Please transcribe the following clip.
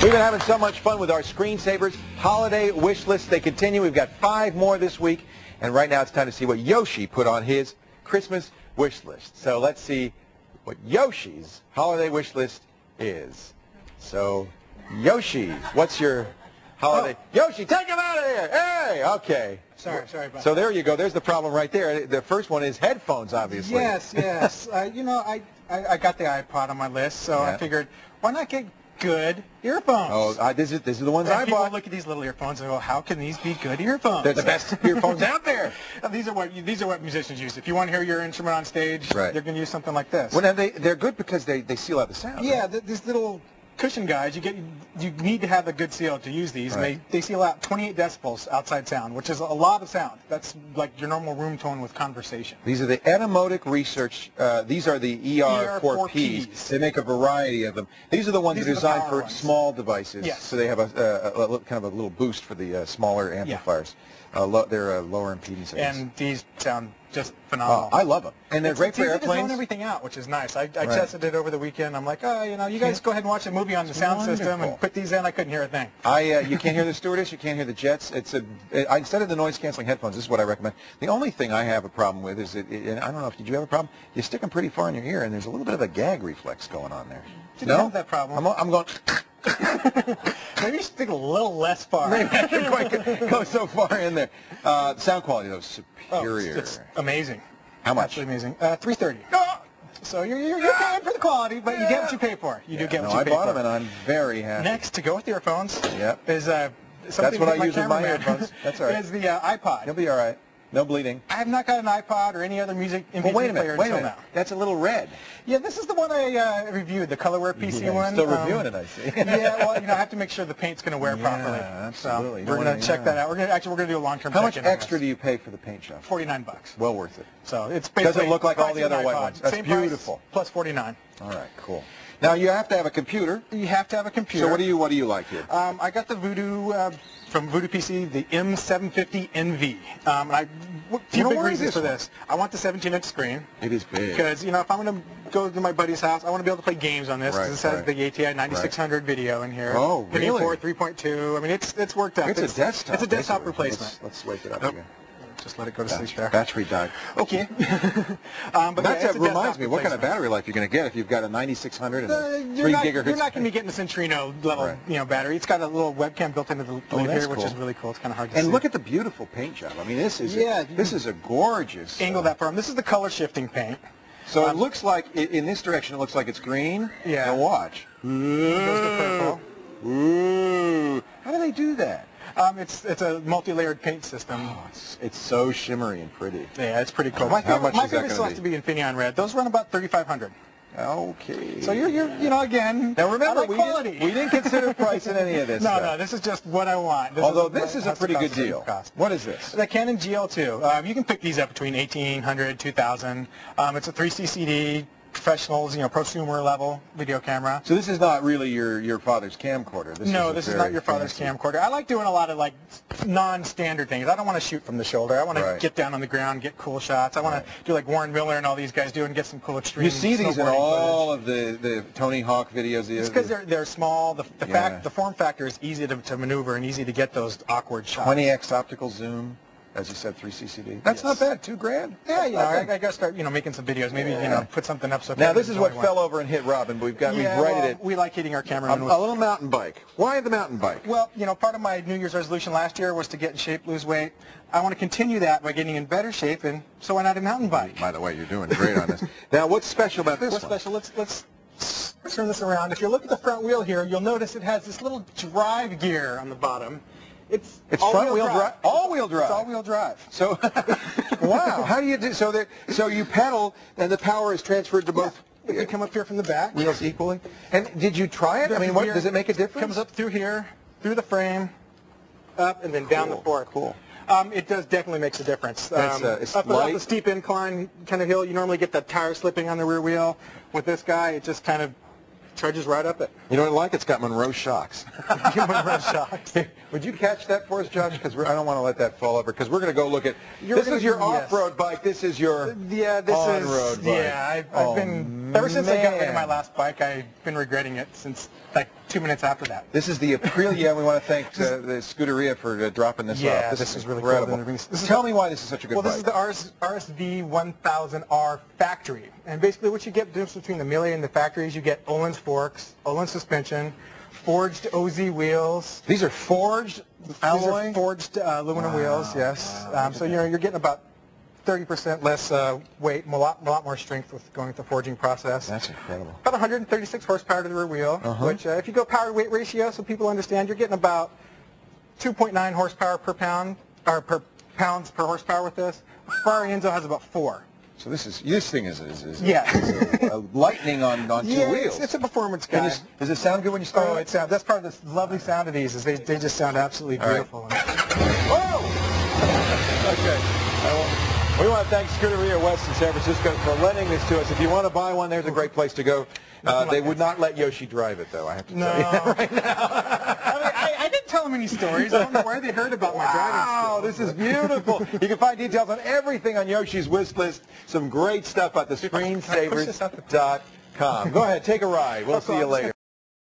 We've been having so much fun with our screensavers. Holiday wish list. They continue. We've got five more this week. And right now it's time to see what Yoshi put on his Christmas wish list. So let's see what Yoshi's holiday wish list is. So, Yoshi, what's your holiday? Yoshi, take him out of here! Hey, okay. Sorry, sorry about So that. there you go. There's the problem right there. The first one is headphones, obviously. Yes, yes. uh, you know, I, I, I got the iPod on my list, so Yeah. I figured, why not get good earphones? Oh, I, this is this is the ones And I people bought. look at these little earphones and go, how can these be good earphones? They're the best earphones out there. And these are what these are what musicians use. If you want to hear your instrument on stage, Right. you're going to use something like this. Well, now they they're good because they they seal out the sound. yeah, th- these little cushion guys, you get you need to have a good seal to use these. Right. And they, they seal out 28 decibels outside sound, which is a lot of sound. That's like your normal room tone with conversation. These are the Etymotic Research. Uh, these are the ER4Ps. ER4Ps. They make a variety of them. These are the ones These that are designed for ones. small devices. Yes. So they have a, a, a, kind of a little boost for the uh, smaller amplifiers. Uh, lo- they're uh, lower impedance. I guess. And these sound just Oh, phenomenal. I love them. And they're It's- great it's for easy to zone airplanes. everything out, which is nice. I, I tested it over the weekend. I'm like, oh, you know, you guys go ahead and watch a movie on the sound system wonderful. and put these in. I couldn't hear a thing. I, uh, you can't hear the stewardess, you can't hear the jets. It's a, it, I, instead of the noise canceling headphones, this is what I recommend. The only thing I have a problem with is, that, and I don't know if did you have a problem. You stick them pretty far in your ear, and there's a little bit of a gag reflex going on there. Didn't no? have that problem. I'm, I'm going. Maybe you should stick a little less far. Maybe I didn't quite go- go so far in there. Uh, sound quality though is Oh, superior. it's, it's amazing. How much? Absolutely amazing. Uh, 330 So you're, you're, you're paying for the quality, but you get what you pay for. You do get no, what you I pay bought them, and I'm very happy. Next, to go with the earphones, Yep. is uh, something what I use with my earphones. That's all right. Is the uh, iPod. You'll be all right. No bleeding. I have not got an iPod or any other music MP3 Well, wait a player minute. Wait a until minute. now. That's a little red. Yeah, this is the one I uh, reviewed, the Colorware PC Yeah, one. Still Um, reviewing it, I see. yeah, well, you know, I have to make sure the paint's going to wear Yeah, properly. absolutely. So we're going wanna- check yeah. that out. We're to actually we're going to do a long-term. How much extra do you pay for the paint job? 49 bucks. Well worth it. So it's basically Doesn't look like all the other white ones. That's Same price, beautiful. plus 49. All right, cool. Now you have to have a computer. You have to have a computer. So what do you what do you like here? Um, I got the Voodoo uh, from Voodoo PC, the M750NV. Um, and I w- few Now, big reasons for this. I want the 17-inch screen. It is big. Because, you know, if I'm going to go to my buddy's house, I want to be able to play games on this. 'cause Right, this has right. the ATI 9600 video in here. Oh, really? 4, 3.2. I mean, it's it's worked out. It's a desktop. It's a desktop basically. replacement. Let's, let's wake it up Oh, again. Just let it go to sleep there. Battery died. Okay. um, but That yeah, reminds me, what kind of battery life you're going to get if you've got a 9600 and Uh, a 3 not, gigahertz? you're not going to be getting the Centrino level, Right. you know, battery. It's got a little webcam built into the Oh, here, which is really cool. It's kind of hard to and see. look at the beautiful paint job. I mean, this is Yeah, a, this is a gorgeous. angle uh, that far. This is the color shifting paint. So it Um, looks like in this direction it looks like it's green. Yeah. Now watch. It goes to purple. Ooh. How do they do that? Um, it's it's a multi-layered paint system. Oh, it's, it's so shimmery and pretty. Yeah, it's pretty cool. My How favorite, much my is that favorite has to be Infineon Red. Those run about 3,500. Okay. So you're, you're you know again. now remember we quality. didn't, we didn't consider price in any of this. no, stuff. no, this is just what I want. This Although is this is a pretty good deal. Cost. What is this? The Canon GL2. Um, you can pick these up between 1800 2000 um, It's a 3CCD, professionals, you know, prosumer level video camera. So this is not really your your father's camcorder. This no, a this is not your father's fancy- camcorder. I like doing a lot of like non-standard things. I don't want to shoot from the shoulder. I want Right. to get down on the ground, get cool shots. I want Right. to do like Warren Miller and all these guys do and get some cool extreme. You see these in all footage. of the, the Tony Hawk videos. It's because they're they're small. The, the Yeah. fact the form factor is easy to, to maneuver and easy to get those awkward shots. 20x optical zoom, as you said, 3CCD. That's Yes. not bad. Two grand. Yeah, you know, I. I gotta start you know making some videos. Maybe you know put something up so. now this is what one. fell over and hit Robin. We've got Yeah, we've righted well, it. We like hitting our A, um, a little mountain bike. Why the mountain bike? Well, you know, part of my New Year's resolution last year was to get in shape, lose weight. I want to continue that by getting in better shape, and so why not a mountain bike? By the way, you're doing great on this. now, what's special about this What's one? special? Let's let's turn this around. If you look at the front wheel here, you'll notice it has this little drive gear on the bottom. It's It's all-wheel front-wheel drive. All-wheel drive. It's all-wheel drive. So, wow. How do you do? So there. So you pedal, and the power is transferred to both You come up here from the back. wheels equally. And did you try it? I mean, what does it make a difference? Comes up through here, through the frame, up and then down the Cool, fork. cool. Um, it does definitely makes a difference. Um, uh, it's up, up light. a steep incline kind of hill, you normally get that tire slipping on the rear wheel. With this guy, it just kind of charges right up it. You know what I like? It's got Monroe shocks. Give him a red shocks. Would you catch that for us, Josh? Because I don't want to let that fall over. Because we're going to go look at. You're this is your yes. off-road bike. This is your Yeah, this on-road is. bike. Yeah, I've, I've oh, been Ever since I got rid of my last bike, I've been regretting it since like two minutes after that. This is the Aprilia, and we want to thank uh, the Scuderia for uh, dropping this Yeah, off. this is really cool. incredible. This is- Tell me why this is such a good Well, bike. this is the RS, RSV 1000R factory. And basically what you get, the difference between the Amelia and the factory is you get Öhlins forks, Öhlins suspension, forged OZ wheels. These are forged These are forged uh, aluminum wheels, yes. Um, so you're, you're getting about 30% less uh, weight, a lot, a lot more strength with going with the forging process. That's incredible. About 136 horsepower to the rear wheel, which uh, if you go power weight ratio, so people understand, you're getting about 2.9 horsepower per pound, or per pounds per horsepower with this. Ferrari Enzo has about four. So this is this thing is is, is Yeah. a, a lightning on on two yeah, wheels. It's, it's a performance guy. you- does it sound good when you start? Oh, it? uh, that's part of the lovely sound of these is they, they just sound absolutely All right. beautiful. Whoa! Okay. We want to thank Scuderia West in San Francisco for lending this to us. If you want to buy one, there's a great place to go. Uh, they would not let Yoshi drive it, though. I have to No. tell you. I, I didn't tell them any stories. I don't know where they heard about my driving Wow, this is beautiful. you can find details on everything on Yoshi's wish list. Some great stuff at the push this out the- screensavers.com. Go ahead, take a ride. We'll see you later.